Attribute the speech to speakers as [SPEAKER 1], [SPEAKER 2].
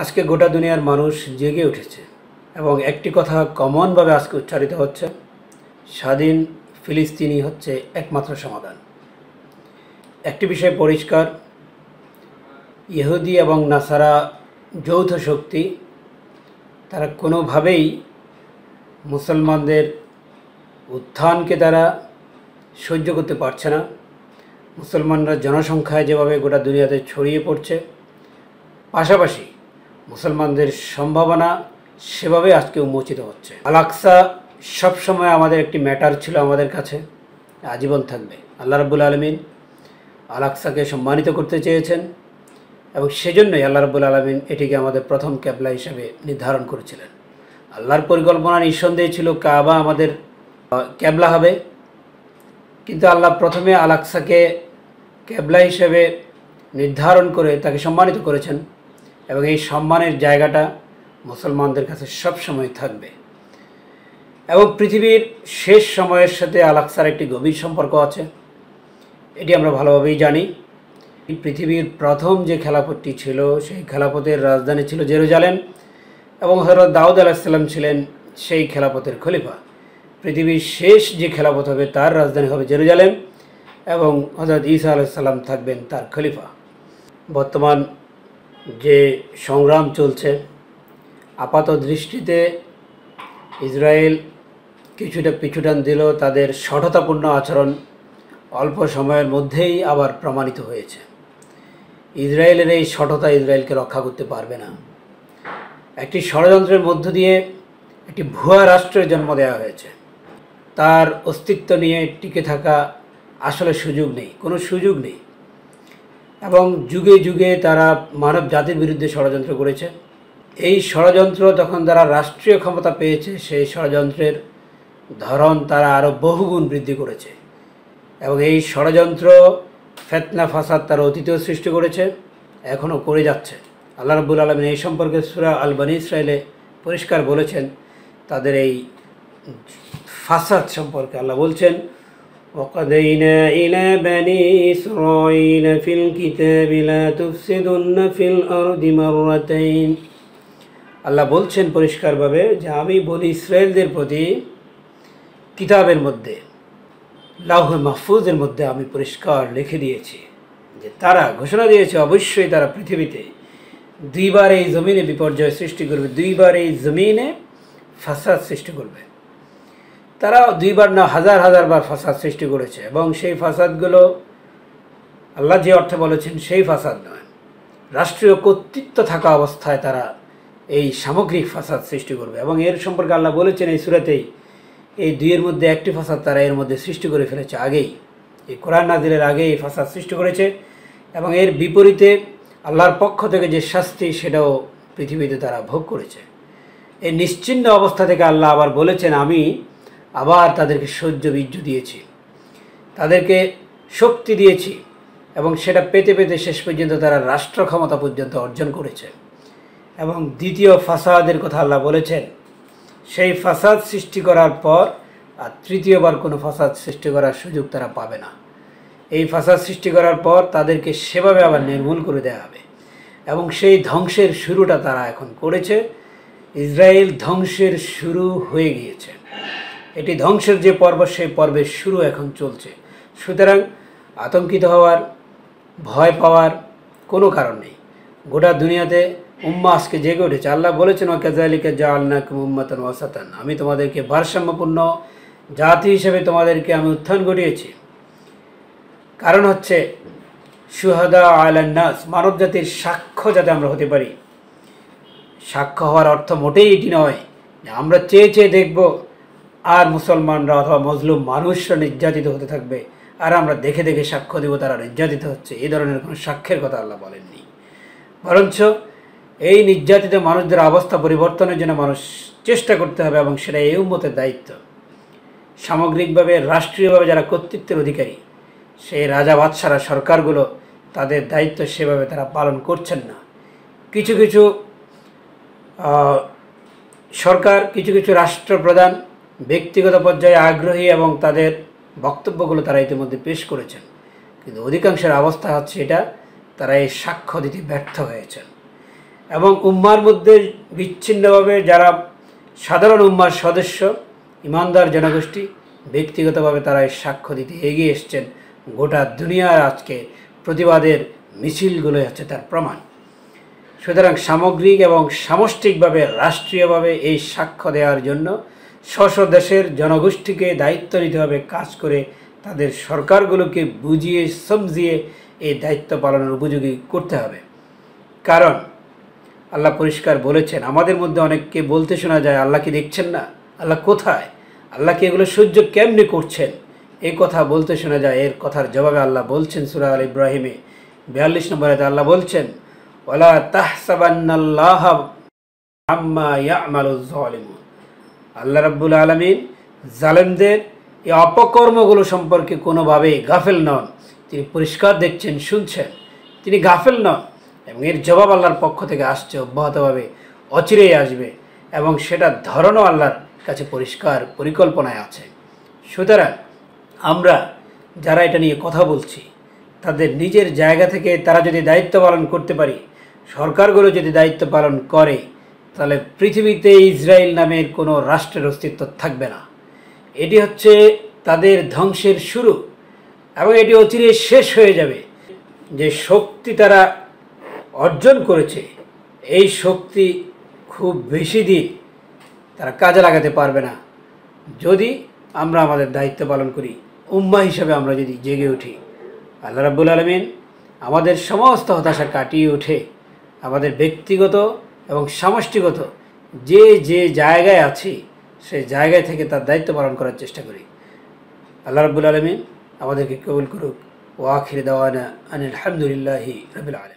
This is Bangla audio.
[SPEAKER 1] আজকে গোটা দুনিয়ার মানুষ জেগে উঠেছে এবং একটি কথা কমনভাবে আজকে উচ্চারিত হচ্ছে, স্বাধীন ফিলিস্তিনি হচ্ছে একমাত্র সমাধান। একটি বিষয় পরিষ্কার, ইহুদি এবং নাসারা যৌথ শক্তি, তারা কোনোভাবেই মুসলমানদের উত্থানকে তারা সহ্য করতে পারছে না। মুসলমানরা জনসংখ্যায় যেভাবে গোটা দুনিয়াতে ছড়িয়ে পড়ছে, পাশাপাশি মুসলমানদের সম্ভাবনা সেভাবে আজকে উন্মোচিত হচ্ছে। আলাক্সা সবসময় আমাদের একটি ম্যাটার ছিল আমাদের কাছে, আজীবন থাকবে। আল্লাহ রাব্বুল আলমিন আলাক্সাকে সম্মানিত করতে চেয়েছেন এবং সেজন্যই আল্লাহ রাব্বুল আলমিন এটিকে আমাদের প্রথম ক্যাবলা হিসেবে নির্ধারণ করেছিলেন। আল্লাহর পরিকল্পনা নিঃসন্দেহে ছিল কাবা আমাদের ক্যাবলা হবে। কিন্তু আল্লাহ প্রথমে আলাক্সাকে ক্যাবলা হিসেবে নির্ধারণ করে তাকে সম্মানিত করেছেন। এবং এই সম্মানের জায়গাটা মুসলমানদের কাছে সবসময় থাকবে। এবং পৃথিবীর শেষ সময়ের সাথে আলাক্সার একটি গভীর সম্পর্ক আছে। এটি আমরা ভালোভাবেই জানি। পৃথিবীর প্রথম যে খেলাপথটি ছিল, সেই খেলাপথের রাজধানী ছিল জেরুজালেম এবং হজরত দাউদ আলাহিসাল্লাম ছিলেন সেই খেলাপথের খলিফা। পৃথিবীর শেষ যে খেলাপথ হবে, তার রাজধানী হবে জেরুজালেম এবং হজরত ঈসা আলাইসাল্লাম থাকবেন তার খলিফা। বর্তমান যে সংগ্রাম চলছে, আপাত দৃষ্টিতে ইসরায়েল কিছুটা পিছুটান দিল তাদের সঠতাপূর্ণ আচরণ অল্প সময়ের মধ্যেই আবার প্রমাণিত হয়েছে। ইসরায়েলের এই সঠতা ইসরায়েলকে রক্ষা করতে পারবে না। একটি ষড়যন্ত্রের মধ্য দিয়ে একটি ভুয়া রাষ্ট্রের জন্ম দেওয়া হয়েছে। তার অস্তিত্ব নিয়ে টিকে থাকা আসলে সুযোগ নেই, কোনো সুযোগ নেই। এবং যুগে যুগে তারা মানব জাতির বিরুদ্ধে ষড়যন্ত্র করেছে। এই ষড়যন্ত্র তখন তারা রাষ্ট্রীয় ক্ষমতা পেয়েছে, সেই ষড়যন্ত্রের ধরন তারা আরও বহুগুণ বৃদ্ধি করেছে। এবং এই ষড়যন্ত্র, ফেতনা, ফাসাদ তারা অতীতেও সৃষ্টি করেছে, এখনও করে যাচ্ছে। আল্লাহ রব্বুল আলমিন এই সম্পর্কে সুরা আল বানি ইসরায়েলে পরিষ্কার বলেছেন, তাদের এই ফাসাদ সম্পর্কে আল্লাহ বলছেন وقضينا إلى بني إسرائيل في الكتاب لا تفسدن في الأرض مرتين আল্লাহ বলছেন পরিষ্কারভাবে যে আমি বলি ইসরায়েলদের প্রতি কিতাবের মধ্যে লাউহ মাহফুজের মধ্যে আমি পরিষ্কার লিখে দিয়েছি যে তারা ঘোষণা দিয়েছে অবশ্যই তারা পৃথিবীতে দুইবার এই জমিনে বিপর্যয় সৃষ্টি করবে দুইবার এই জমিনে ফাসাদ সৃষ্টি করবে তারা দুইবার না হাজার হাজার বার ফাসাদ সৃষ্টি করেছে এবং সেই ফাসাদগুলো আল্লাহ যে অর্থে বলেছেন সেই ফাসাদ নয়। রাষ্ট্রীয় কর্তৃত্ব থাকা অবস্থায় তারা এই সামগ্রিক ফাসাদ সৃষ্টি করবে এবং এর সম্পর্কে আল্লাহ বলেছেন এই সুরাতেই এই দুইয়ের মধ্যে একটি ফাসাদ তারা এর মধ্যে সৃষ্টি করে ফেলেছে আগেই। এই কোরআন নাজিরের আগে এই ফাসাদ সৃষ্টি করেছে এবং এর বিপরীতে আল্লাহর পক্ষ থেকে যে শাস্তি সেটাও পৃথিবীতে তারা ভোগ করেছে। এই নিশ্চিন্ন অবস্থা থেকে আল্লাহ আবার বলেছেন, আমি আবার তাদেরকে সহ্য বীর্য দিয়েছি। তাদেরকে শক্তি দিয়েছি এবং সেটা পেতে পেতে শেষ পর্যন্ত তারা রাষ্ট্র ক্ষমতা পর্যন্ত অর্জন করেছে। এবং দ্বিতীয় ফাসাদের কথা আল্লাহ বলেছেন, সেই ফাসাদ সৃষ্টি করার পর আর তৃতীয়বার কোনো ফাসাদ সৃষ্টি করার সুযোগ তারা পাবে না। এই ফাসাদ সৃষ্টি করার পর তাদেরকে সেভাবে আবার নির্মূল করে দেওয়া হবে। এবং সেই ধ্বংসের শুরুটা তারা এখন করেছে। ইসরায়েল ধ্বংসের শুরু হয়ে গিয়েছে। এটি ধ্বংসের যে পর্ব, সেই পর্বের শুরু এখন চলছে। সুতরাং আতঙ্কিত হওয়ার, ভয় পাওয়ার কোনো কারণ নেই। গোটা দুনিয়াতে উম্মা আজকে জেগে উঠেছে। আল্লাহ বলেছেন ওয়াকাজালিকে জা আল্লাহ উম্মাতান ওয়াসাতান। আমি তোমাদেরকে ভারসাম্যপূর্ণ জাতি হিসেবে তোমাদেরকে আমি উত্থান ঘটিয়েছি। কারণ হচ্ছে সুহাদা আলান্নাস মানব জাতির সাক্ষ্য যাতে আমরা হতে পারি। সাক্ষ্য হওয়ার অর্থ মোটেই এটি নয় আমরা চেয়ে চেয়ে দেখব আর মুসলমানরা অথবা মজলুম মানুষরা নির্যাতিত হতে থাকবে। আর আমরা দেখে দেখে সাক্ষ্য দেব তারা নির্যাতিত হচ্ছে। এই ধরনের কোনো সাক্ষ্যের কথা আল্লাহ বলেননি। বরঞ্চ এই নির্যাতিত মানুষদের অবস্থা পরিবর্তনের জন্য মানুষ চেষ্টা করতে হবে এবং সেটা এই উম্মতের দায়িত্ব। সামগ্রিকভাবে, রাষ্ট্রীয়ভাবে যারা কর্তৃত্বের অধিকারী, সেই রাজা বাদশারা সরকারগুলো তাদের দায়িত্ব সেভাবে তারা পালন করছেন না। কিছু কিছু সরকার, কিছু কিছু রাষ্ট্রপ্রধান ব্যক্তিগত পর্যায়ে আগ্রহী এবং তাদের বক্তব্যগুলো তারা ইতিমধ্যে পেশ করেছেন। কিন্তু অধিকাংশের অবস্থা হচ্ছে এটা তারা এই সাক্ষ্য দিতে ব্যর্থ হয়েছেন। এবং উম্মার মধ্যে বিচ্ছিন্নভাবে যারা সাধারণ উম্মার সদস্য, ইমানদার জনগোষ্ঠী, ব্যক্তিগতভাবে তারা এই সাক্ষ্য দিতে এগিয়ে এসছেন গোটা দুনিয়ার আজকে প্রতিবাদের মিছিলগুলোই হচ্ছে তার প্রমাণ। সুতরাং সামগ্রিক এবং সামষ্টিকভাবে, রাষ্ট্রীয়ভাবে এই সাক্ষ্য দেওয়ার জন্য স্ব স্ব দেশের জনগোষ্ঠীকে দায়িত্ব নিতে হবে কাজ করে তাদের সরকারগুলোকে বুঝিয়ে সমঝিয়ে এই দায়িত্ব পালনের উপযোগী করতে হবে। কারণ আল্লাহ পরিষ্কার বলেছেন, আমাদের মধ্যে অনেককে বলতে শোনা যায়, আল্লাহ কি দেখছেন না? আল্লাহ কোথায়? আল্লাহ কি এগুলো সহ্য কেমনি করছেন? এই কথা বলতে শোনা যায়, এর কথার জবাবে আল্লাহ বলছেন সুরা আল ইব্রাহিমে বিয়াল্লিশ নম্বরে আল্লাহ বলছেন ওলা তাহসাবান্নাল্লাহ আম্মা ইয়ামালুজ জালিমুন আল্লাহ রাব্বুল আলমিন জালেমদের এই অপকর্মগুলো সম্পর্কে কোনোভাবেই গাফেল নন। তিনি পরিষ্কার দেখছেন, শুনছেন। তিনি গাফেল নন এবং এর জবাব আল্লাহর পক্ষ থেকে আসছে, অব্যাহতভাবে অচিরেই আসবে এবং সেটা ধরনও আল্লাহর কাছে পরিষ্কার পরিকল্পনায় আছে। সুতরাং আমরা যারা এটা নিয়ে কথা বলছি, তাদের নিজের জায়গা থেকে তারা যদি দায়িত্ব পালন করতে পারি, সরকারগুলো যদি দায়িত্ব পালন করে তাহলে পৃথিবীতে ইসরায়েল নামের কোনো রাষ্ট্রের অস্তিত্ব থাকবে না। এটি হচ্ছে তাদের ধ্বংসের শুরু এবং এটি অচিরে শেষ হয়ে যাবে। যে শক্তি তারা অর্জন করেছে, এই শক্তি খুব বেশি দিন তারা কাজে লাগাতে পারবে না। যদি আমরা আমাদের দায়িত্ব পালন করি, উম্মা হিসাবে আমরা যদি জেগে উঠি, আল্লাহ রাব্বুল আলমিন আমাদের সমস্ত হতাশা কাটিয়ে উঠে আমাদের ব্যক্তিগত এবং সমষ্টিগত যে যে জায়গায় আছি, সেই জায়গায় থেকে তার দায়িত্ব পালন করার চেষ্টা করি। আল্লাহ রবুল আলমিন আমাদেরকে কবুল করুক। ওয়াখির দাওয়ানা আনিল আলহামদুলিল্লাহি রবিল আলম